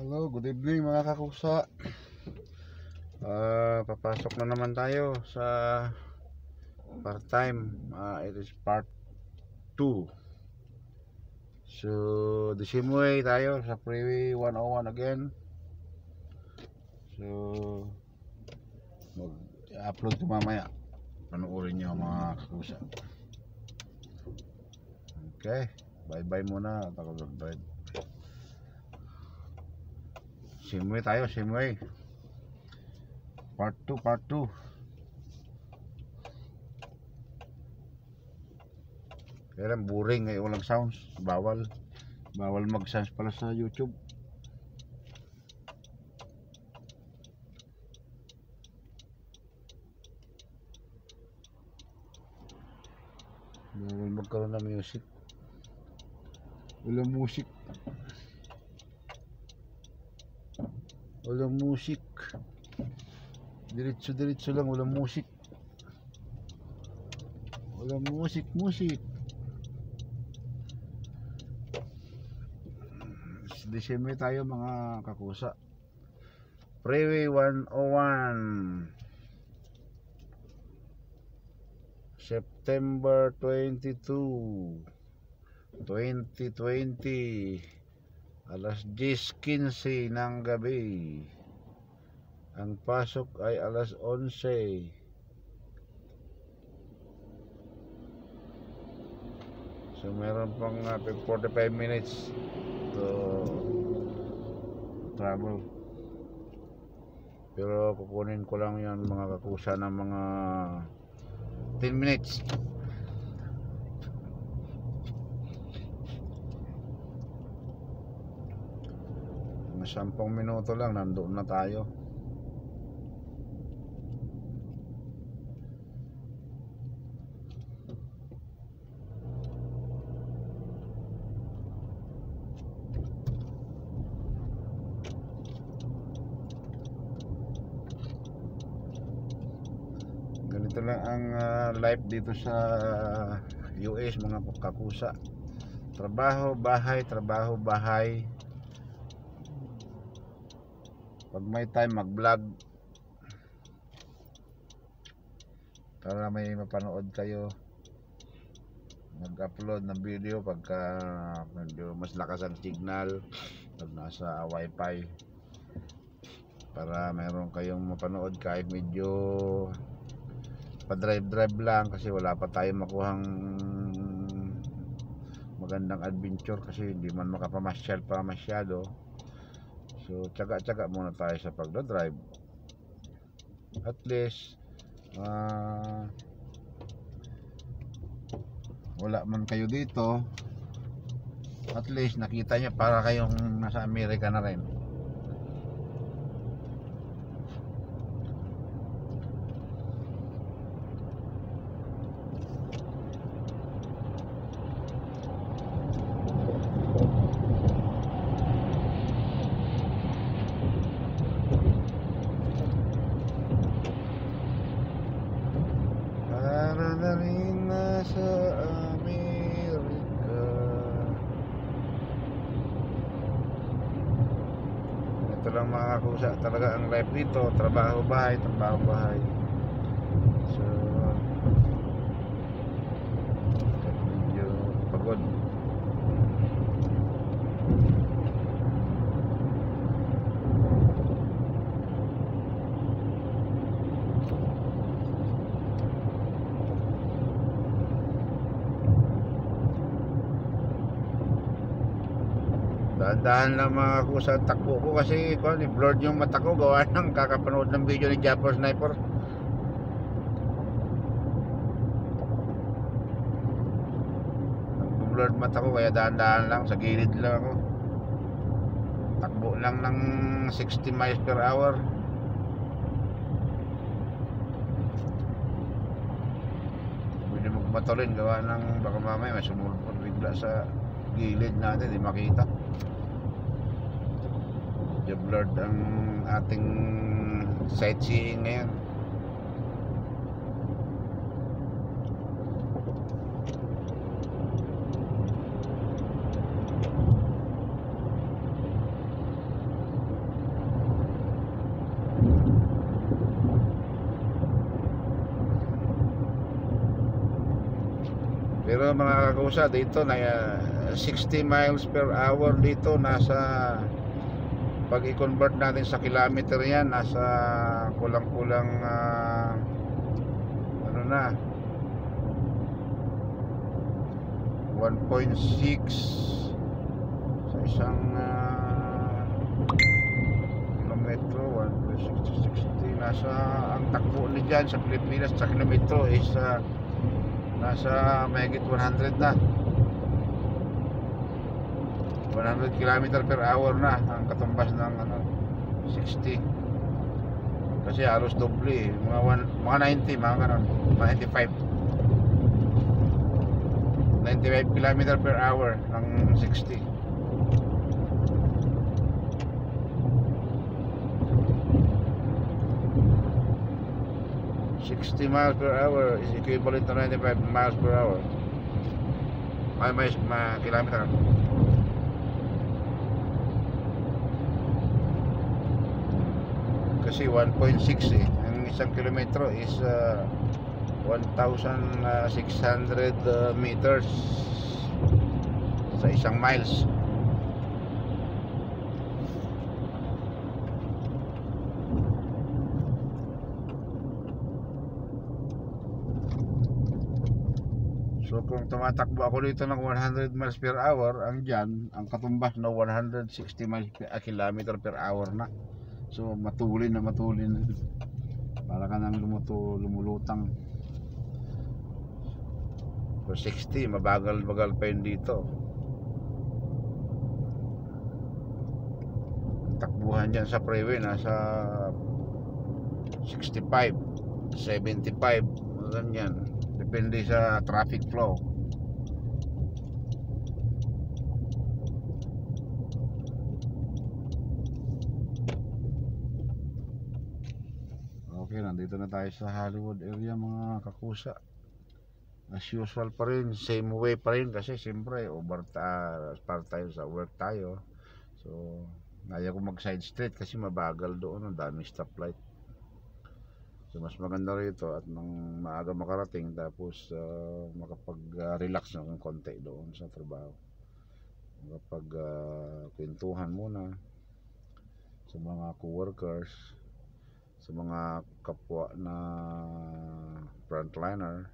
Hello, good evening mga kakusa. Ah, papasok na naman tayo sa part-time. Ah, it is part 2. So, the same way tayo sa Freeway 101 again. So, mag-upload ko mamaya. Panoorin nyo mga kakusa. Okay, bye-bye muna. At ako mag-drive. Same way tayo, same way. Part 2, part 2. Kaya lang boring ngayon walang sounds. Bawal. Bawal mag-sounds pala sa YouTube. Bawal magkaroon ng music. Walang music. Walang musik. Diretso-diretso lang, walang musik. Walang musik, musik. December tayo mga kakusa. Freeway 101. September 22. 2020 alas 10.15 ng gabi. Ang pasok ay alas 11 so meron pang uh, 45 minutes to travel. Pero kukunin ko lang yan mga kakusa ng mga 10 minutes mga 10 minuto lang nandoon na tayo. Ganito lang ang ah, life dito sa US mga kakusa. Trabaho bahay trabaho bahay pag may time mag vlog para may mapanood kayo. Mag upload ng video pagka medyo mas lakas ang signal. Pag nasa wifi. Para meron kayong mapanood kahit medyo pa drive drive lang kasi wala pa tayong makuhang magandang adventure kasi hindi man makapamasyal pa masyado So, tsaga-tsaga muna tayo sa pagdadrive. At least, ah, wala man kayo dito, at least nakita nyo para kayong nasa Amerika na rin. Para na rin nasa Amerika Ito lang mga kusa talaga ang life dito. Trabaho bahay, trabaho bahay. So Medyo pagod Dahan-dahan lang mga kusa takbo ko kasi kung ni blurred yung mata ko gawa ng kakapanood ng video ni Japper Sniper. Nag-blurred mata ko kaya dahan-dahan lang sa gilid lang ako. Takbo lang ng 60 miles per hour. Pwede magmatulin gawa ng baka mamaya may sumulpot bigla sa gilid natin, di makita. Job Lord ang ating sightseeing ngayon. Pero mga kakusa dito na uh, 60 miles per hour dito nasa pag i-convert natin sa kilometer yan nasa kulang-kulang ah, ano na? 1.6 sa isang ah, kilometro 1.60 nasa ang takbo ni dyan sa Pilipinas sa kilometro is ah, nasa mahigit 100 na 100 km per hour na ang katumbas ng ano 60 kasi halos doble mga, one, mga 90 mga kanon mga 95 95 km per hour ng 60 60 miles per hour is equivalent to 95 miles per hour. Ay may ma kilometer kasi 1.6 eh ang isang kilometro is uh, 1,600 uh, meters sa isang miles So kung tumatakbo ako dito ng 100 miles per hour, ang dyan, ang katumbas na 160 miles per ah, kilometer per hour na. So matulin na matulin. Para ka nang lumuto, lumulutang. For 60, mabagal-bagal pa yun dito. Takbuhan dyan sa freeway, nasa 65, 75, ganyan. Depende sa traffic flow. Okay, nandito na tayo sa Hollywood area mga kakusa. As usual pa rin, same way pa rin kasi siyempre over ta, para tayo sa work tayo. So, naya ko mag side street kasi mabagal doon, ang daming stoplight. So mas maganda rito at nang maaga makarating tapos uh, makapag-relax na ng konti doon sa trabaho. Makapag uh, kwentuhan muna sa mga co-workers, sa mga kapwa na frontliner